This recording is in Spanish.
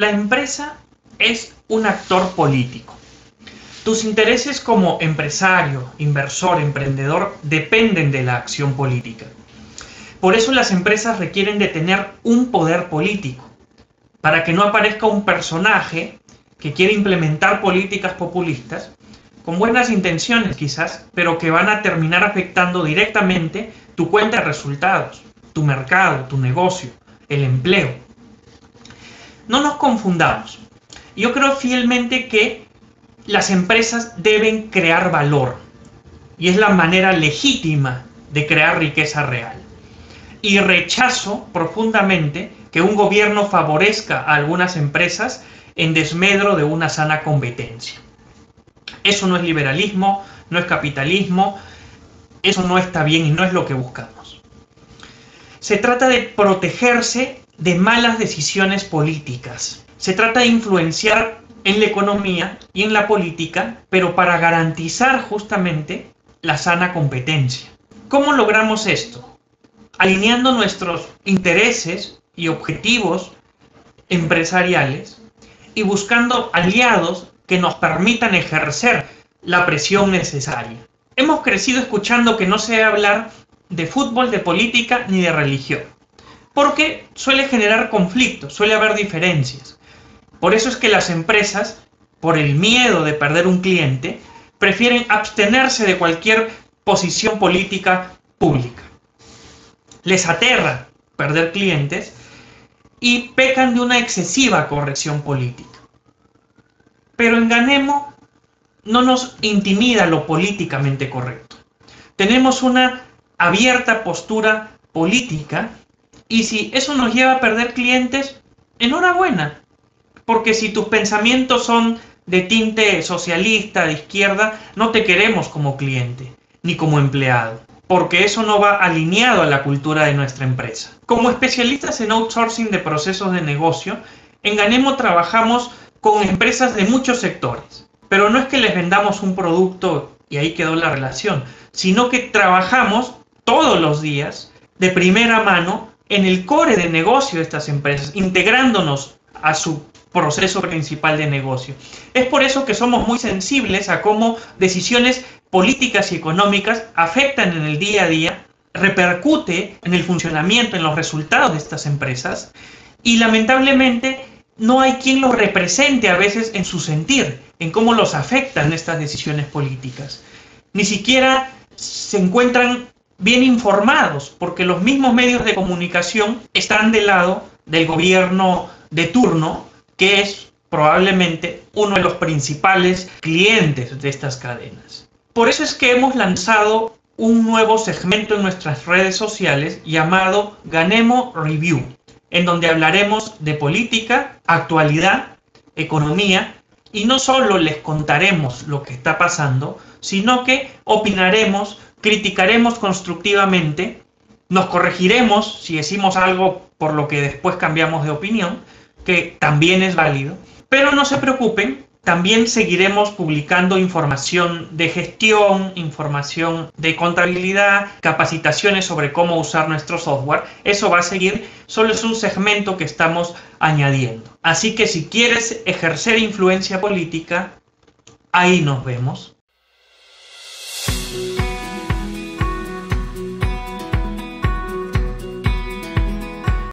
La empresa es un actor político. Tus intereses como empresario, inversor, emprendedor dependen de la acción política. Por eso las empresas requieren de tener un poder político, para que no aparezca un personaje que quiere implementar políticas populistas, con buenas intenciones quizás, pero que van a terminar afectando directamente tu cuenta de resultados, tu mercado, tu negocio, el empleo. No nos confundamos. Yo creo fielmente que las empresas deben crear valor y es la manera legítima de crear riqueza real. Y rechazo profundamente que un gobierno favorezca a algunas empresas en desmedro de una sana competencia. Eso no es liberalismo, no es capitalismo, eso no está bien y no es lo que buscamos. Se trata de protegerse de malas decisiones políticas. Se trata de influenciar en la economía y en la política, pero para garantizar justamente la sana competencia. ¿Cómo logramos esto? Alineando nuestros intereses y objetivos empresariales y buscando aliados que nos permitan ejercer la presión necesaria. Hemos crecido escuchando que no se debe hablar de fútbol, de política ni de religión, porque suele generar conflictos, suele haber diferencias. Por eso es que las empresas, por el miedo de perder un cliente, prefieren abstenerse de cualquier posición política pública. Les aterra perder clientes y pecan de una excesiva corrección política. Pero en Ganemo no nos intimida lo políticamente correcto. Tenemos una abierta postura política y si eso nos lleva a perder clientes, enhorabuena. Porque si tus pensamientos son de tinte socialista, de izquierda, no te queremos como cliente, ni como empleado, porque eso no va alineado a la cultura de nuestra empresa. Como especialistas en outsourcing de procesos de negocio, en Ganemo trabajamos con empresas de muchos sectores, pero no es que les vendamos un producto y ahí quedó la relación, sino que trabajamos todos los días de primera mano en el core de negocio de estas empresas, integrándonos a su proceso principal de negocio. Es por eso que somos muy sensibles a cómo decisiones políticas y económicas afectan en el día a día, repercute en el funcionamiento, en los resultados de estas empresas y lamentablemente no hay quien los represente a veces en su sentir, en cómo los afectan estas decisiones políticas. Ni siquiera se encuentran bien informados, porque los mismos medios de comunicación están del lado del gobierno de turno que es probablemente uno de los principales clientes de estas cadenas. Por eso es que hemos lanzado un nuevo segmento en nuestras redes sociales llamado Ganemo Review, en donde hablaremos de política, actualidad, economía y no solo les contaremos lo que está pasando, sino que opinaremos, criticaremos constructivamente, nos corregiremos si decimos algo por lo que después cambiamos de opinión que también es válido. Pero no se preocupen, también seguiremos publicando información de gestión, información de contabilidad, capacitaciones sobre cómo usar nuestro software. Eso va a seguir, solo es un segmento que estamos añadiendo. Así que si quieres ejercer influencia política, ahí nos vemos.